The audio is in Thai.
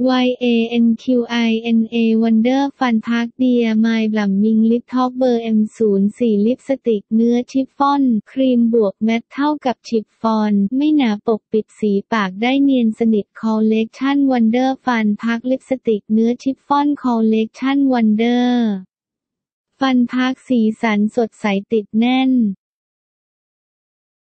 Y A N Q I N A Wonder Fun Park Dear My Blooming Lips Talk เบอร์ M04 ลิปสติกเนื้อ chiffon ครีมบวก matte เท่ากับ chiffon ไม่หนาปกปิดสีปากได้เนียนสนิทคอลเลกชัน Wonder Fun Park ลิปสติกเนื้อ chiffon คอลเลกชัน Wonder Fun Park สีสันสดใสติดแน่น